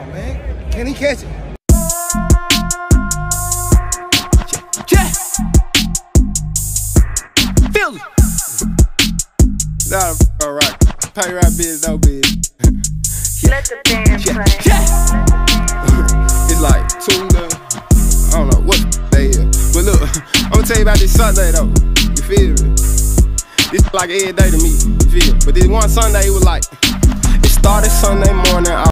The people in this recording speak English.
on, man. Can he catch it? Yeah. Feel it. Nah, alright. Pay right biz, no biz. Let the band Yeah. play. Yeah. It's like tuna. I don't know what they is. But look, I'm gonna tell you about this Sunday though. You feel me? This like every day to me. You feel? me? But this one Sunday it was like it started Sunday morning.